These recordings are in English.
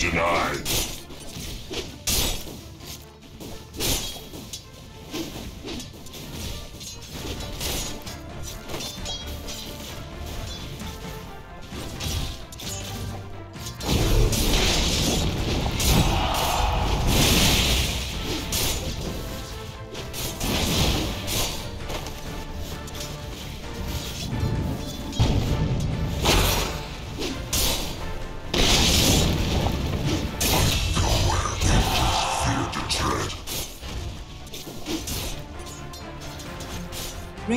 denied.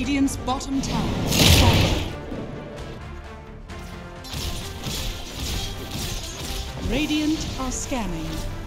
Bottom tower is falling. Radiant are scanning.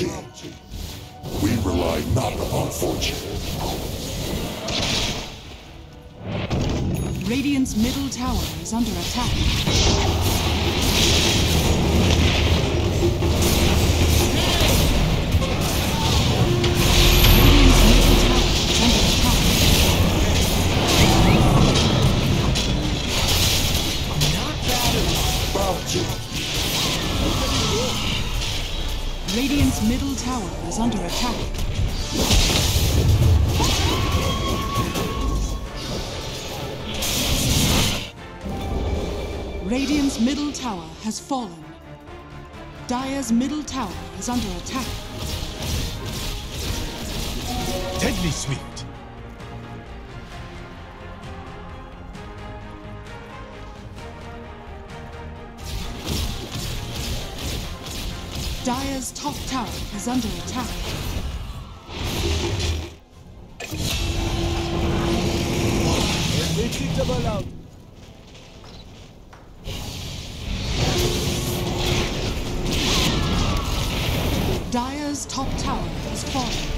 We rely not upon fortune. Radiant's middle tower is under attack. Radiant's middle Radiant's middle tower is under attack. Radiant's middle tower has fallen. Dire's middle tower is under attack. Deadly swift. Dire's top tower is under attack. Dire's top tower has fallen.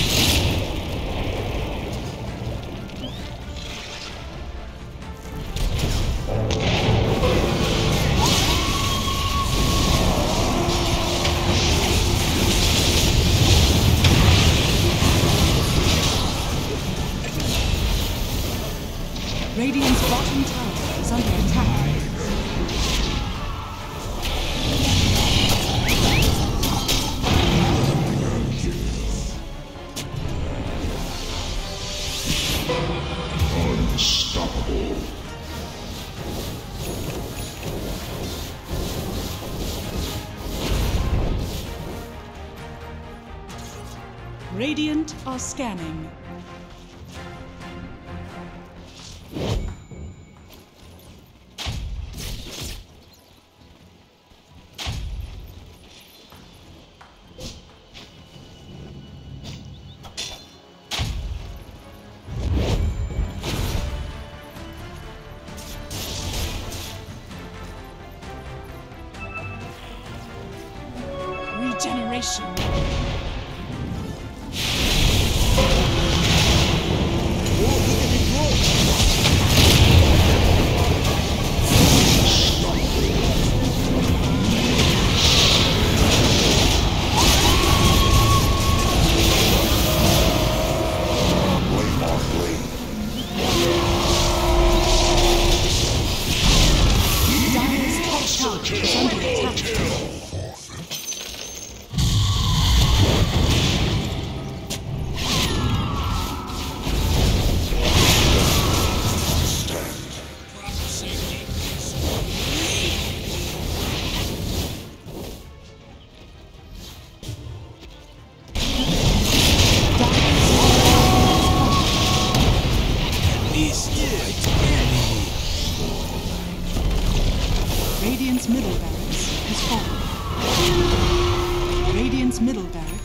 Unstoppable. Radiant are scanning. Regeneration.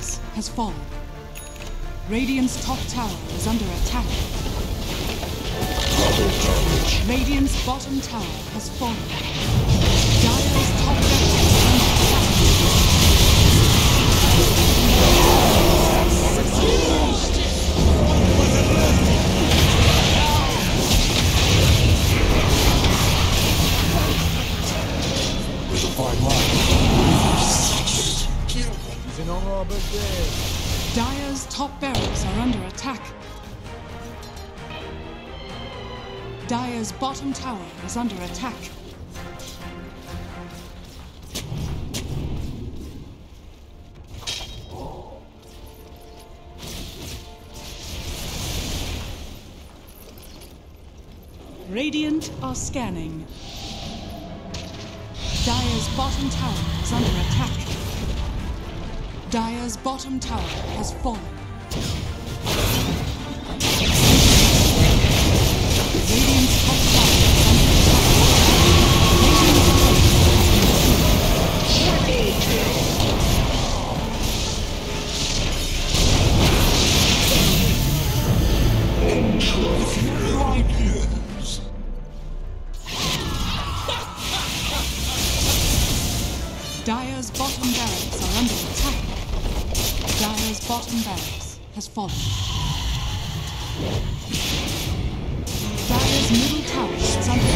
Barracks has fallen. Radiant's top tower is under attack. Radiant's bottom tower has fallen. Dire's top Dire's bottom tower is under attack. Radiant are scanning. Dire's bottom tower is under attack. Dire's bottom tower has fallen. Dire's bottom barracks are under attack. Dire's bottom barracks has fallen. Dire's middle tower is under